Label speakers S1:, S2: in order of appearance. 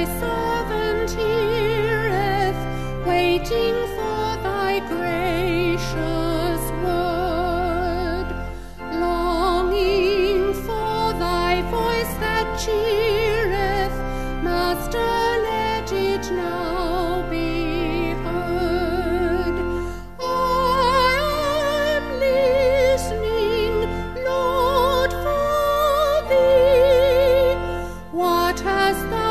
S1: thy servant heareth, waiting for thy gracious word, longing for thy voice that cheereth, Master, let it now be heard. I am listening, Lord, for thee. What has thou